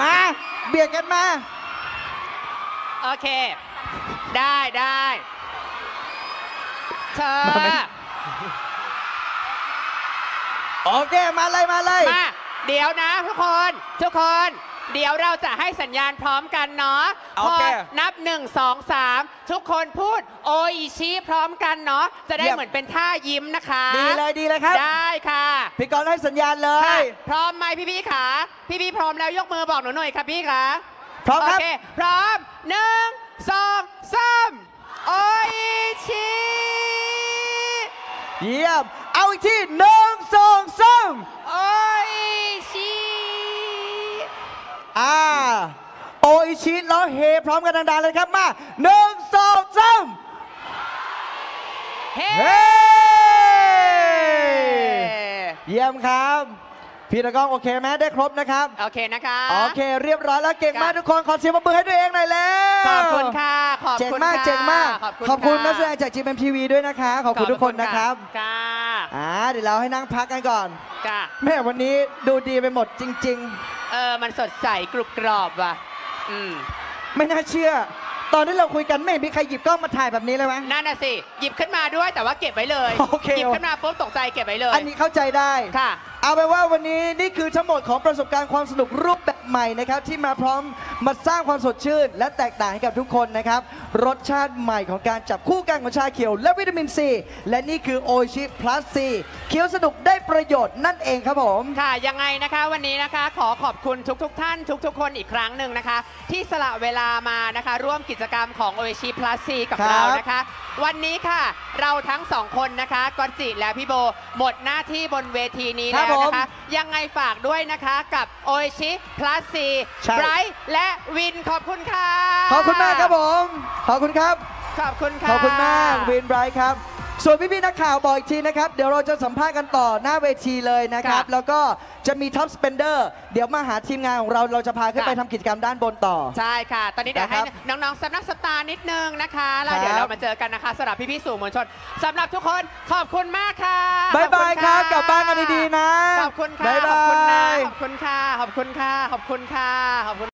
มา เบียดกันมา โอเค ได้ได้เธอมาไหม โอเค มาเลยมาเลย มา เดี๋ยวนะทุกคน ทุกคน เดี๋ยวเราจะให้สัญญาณพร้อมกันเนาะโอพอเคนับ 1 2 3 ทุกคนพูดโออิชิพร้อมกันเนาะจะได้เยี่ยม เหมือนเป็นท่ายิ้มนะคะดีเลยดีเลยครับ ได้ค่ะพี่กรณ์ให้สัญญาณเลค่ะ ย พร้อมไหมพี่พี่ๆขาพี่พี่ๆพร้อมแล้วยกมือบอกหนูหน่อยค่ะพี่ขาพร้อมครับ โอเคพร้อมหนึ่งสองสามโออิชิ เยี่ยม เอาอีกทีหนึ่งสองสาม โอ ออิชิแล้วเฮพร้อมกันดังๆเลยครับมาหนึ่งสองสามเฮ้เฮ้เยี่ยมครับ พี่ตะก้องโอเคไหมได้ครบนะครับ โอเคนะคะ โอเค เรียบร้อยแล้วเก่งมากค่ะทุกคนขอเสียงปรบมือให้ตัวเองหน่อยแล้วขอบคุณค่ะ ขอบเจ๋งคุณมากค่ะเจ๋งมาก ขอบคุณนักแสดค่ะงจาก GMMTV ด้วยนะคะ ขอบคุณทุกคนนะครับค่ะอ่าเดี๋ยวเราให้นั่งพักกันก่อนค่ะแม่วันนี้ดูดีไปหมดจริงเออ มันสดใสกรุบกรอบว่ะ อืมๆไม่น่าเชื่อ ตอนที่เราคุยกันไม่เห็นมีใครหยิบกล้องมาถ่ายแบบนี้เลยไหมนั่นน่ะสิหยิบขึ้นมาด้วยแต่ว่าเก็บไว้เลยโอเค หยิบขึ้นมาปุ๊บตกใจเก็บไว้เลยอันนี้เข้าใจได้ ค่ะ เอาไปนว่าวันนี้นี่คือทั้งหมดของประสบการณ์ความสนุกรูปแบบใหม่นะครับ ที่มาพร้อมมาสร้างความสดชื่น และแตกต่างให้กับทุกคนนะครับ รสชาติใหม่ของการจับคู่กันของชาเขียว และวิตามินซีและนี่คือโอชิพลัสซีเคี้ยวสนุกได้ประโยชน์นั่นเองครับผมค่ะ ยังไงนะคะวันนี้นะคะขอขอบคุณทุกๆทท่านทุก ๆ คนอีกครั้งหนึ่งนะคะ ที่สละเวลามานะคะ ร่วมกิจกรรมของ o อชิ Plus C กับครับเรานะคะ วันนี้ค่ะ เราทั้งสองคนนะคะกอนจิและพี่โบ หมดหน้าที่บนเวทีนี้ครับแล้วผมนะคะ ยังไงฝากด้วยนะคะกับ o อชิ Plus C ใช่ ไบรท์และวินขอบคุณค่ะ ขอบคุณมากครับผม ขอบคุณครับ ขอบคุณค่ะ ขอบคุณมากวินไบรท์ครับ ส่วนพี่ๆนักข่าวบอกอีกทีนะครับ เดี๋ยวเราจะสัมภาษณ์กันต่อหน้าเวทีเลยนะครับ ค่ะแล้วก็จะมีท็อปสเปนเดอร์เดี๋ยวมาหาทีมงานของเราเราจะพาขึ้นค่ะ ไปทำกิจกรรมด้านบนต่อ ใช่ค่ะ ตอนนี้เดี๋ยวให้นะครับน้องๆสำนักสตาร์นิดนึงนะคะแล้วครับเดี๋ยวเรามาเจอกันนะคะสำหรับพี่ๆสื่อมวลชนสำหรับทุกคนขอบคุณมากค่ะบายบายขอณครับะกลับบ้านกันดีๆนะขอบคุณค่ะบ๊ายขอบคุณนะบายขอบคุณค่ะ ขอบคุณค่ะ ขอบคุณค่ะขอบคุณ